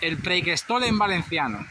El Preikestol en valenciano.